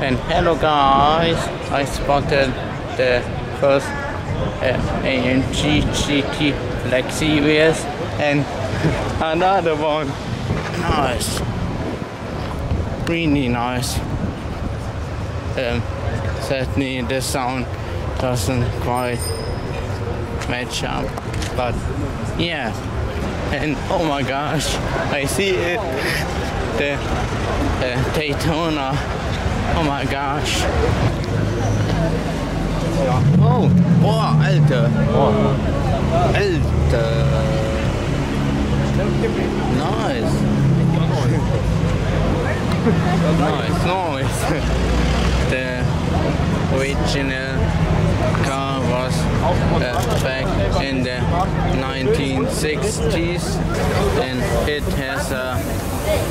And hello guys, I spotted the first uh, AMG GT Black Series and another one. Nice. Really nice. Um, certainly the sound doesn't quite match up, but yeah. And oh my gosh, I see it. The uh, Daytona. Oh my gosh. Oh, boah, Alter. Boah. Alter. Nice. nice, nice. the original car was uh, back in the 1960s and it has a,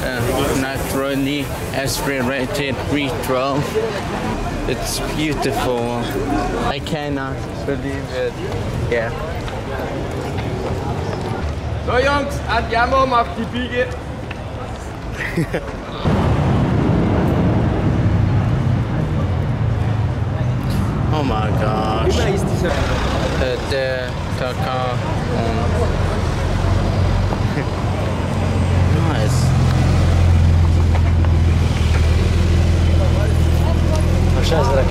a naturally aspirated retro. It's beautiful. I cannot believe it. Yeah. So Jungs, andiamo auf die Biege. Oh my gosh. Immer ist dieser Uh, the, the car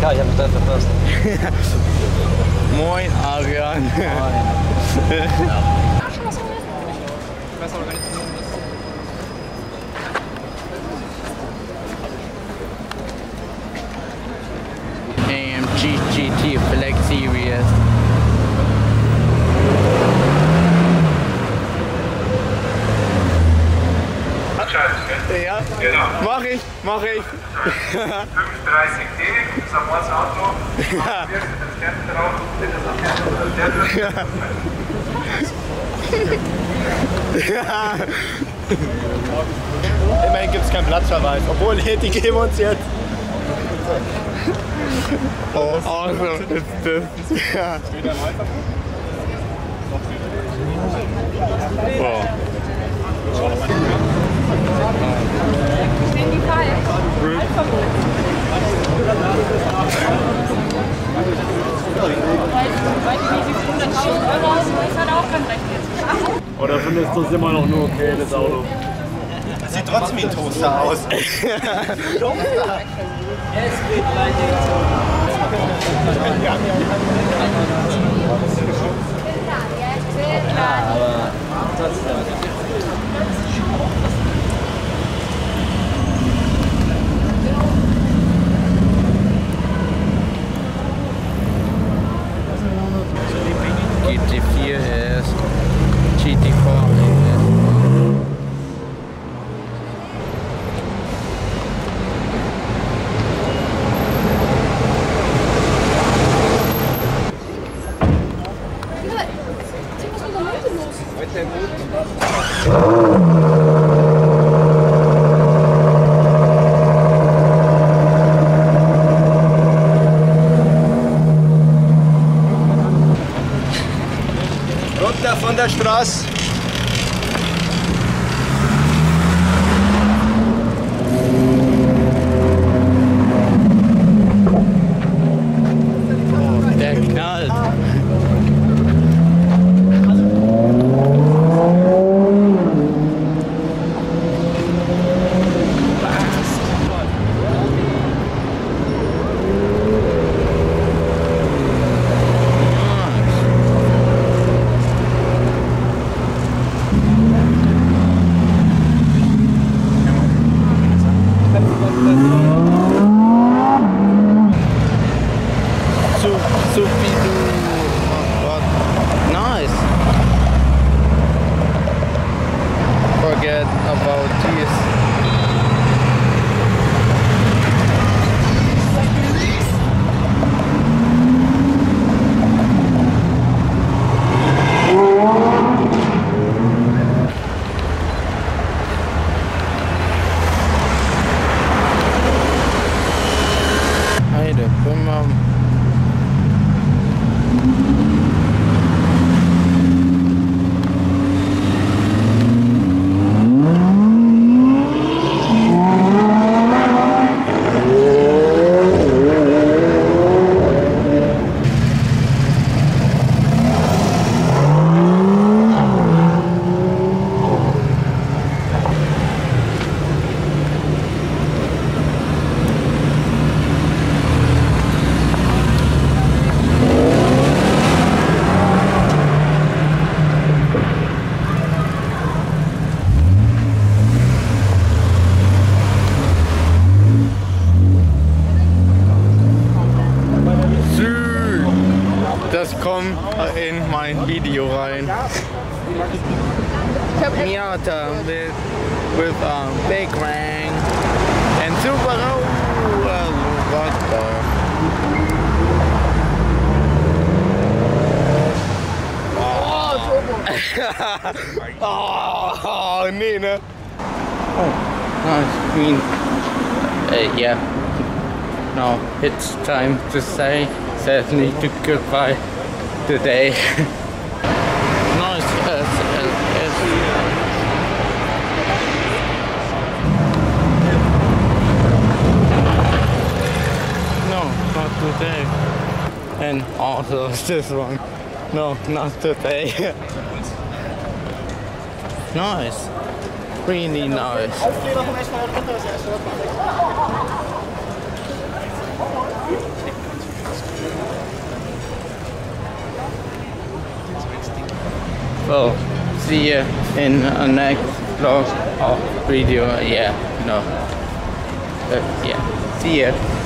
Ja, ich habe mich verpasst. Moin, Arian. Moin. ja. Besser organisieren. AMG GT Flex Series. Ja, genau. mach ich, mach ich. 35D, Samors Auto. Wir sind das Kern drauf, bitte das Kern drauf. Ja. Immerhin gibt es keinen Platzverweis, obwohl die geben uns jetzt. Oh, oh das, das, das. Ja. Wow. Das ist das immer noch nur okay, das Auto. Das sieht trotzdem wie ein Toaster aus. Es geht weiter. Ja, aber trotzdem. Soweit, runter von der Straße. Mein Video rein. Miata with, with um, Big Rang and Subaru. Well, what the? Oh, nee, ne? Oh, nice green. Uh, yeah. Now it's time to say certainly to goodbye today. nice. Yes, yes, yes. No, not today. And also this one. No, not today. nice. Really nice. Well, see you in the next vlog or video. Yeah, no. Uh, yeah, see ya.